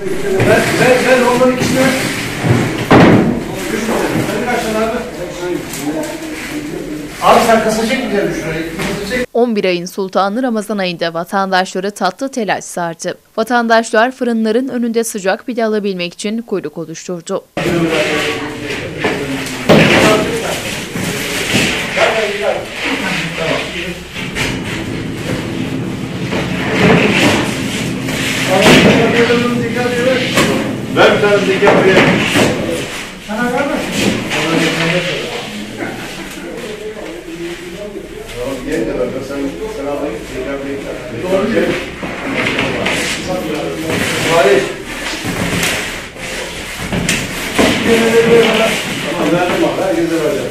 Ben, ben, ben onların abi? Sen kasa çek mi gelmiş şuraya? Kasa çek. 11 ayın sultanı Ramazan ayında vatandaşları tatlı telaş sardı. Vatandaşlar fırınların önünde sıcak pide alabilmek için kuyruk oluşturdu. Ver bir tane zeki buraya. Tamam, yeni de ver. Sen, sen al, zeki buraya. Doğru diyor. Salih. Tamam, verdim abi. Herkese vereceğim.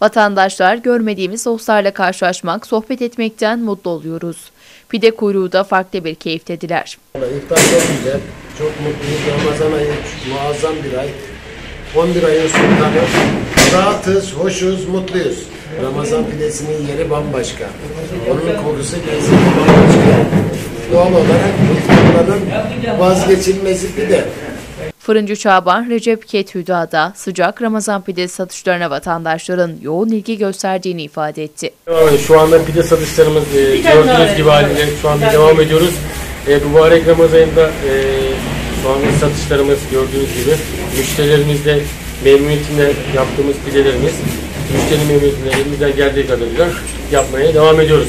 Vatandaşlar görmediğimiz dostlarla karşılaşmak, sohbet etmekten mutlu oluyoruz. Pide kuyruğu da farklı bir keyiftedirler. İftar çok güzel, çok mutluyuz. Ramazan ayı muazzam bir ay. 11 ayın sultanı. Rahatız, hoşuz, mutluyuz. Ramazan pidesinin yeri bambaşka. Onun kokusu, lezzeti bambaşka. Doğal olarak iftarların vazgeçilmezi pide. Fırıncı Çaban Recep Ket Hüda'da sıcak Ramazan pidesi satışlarına vatandaşların yoğun ilgi gösterdiğini ifade etti. Şu anda pide satışlarımız e, gördüğünüz gibi halinde şu anda devam ediyoruz. E, mübarek Ramazan ayında e, şu anda satışlarımız gördüğünüz gibi müşterilerimizle memnuniyetinde yaptığımız pidelerimiz müşteri memnuniyetinde elimizden geldiği kadarıyla yapmaya devam ediyoruz.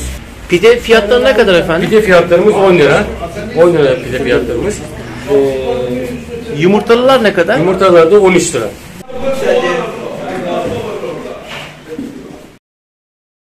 Pide fiyatları ne kadar efendim? Pide fiyatlarımız 10 lira. 10 lira pide fiyatlarımız. E, Yumurtalılar ne kadar? yumurtalar da 13 lira.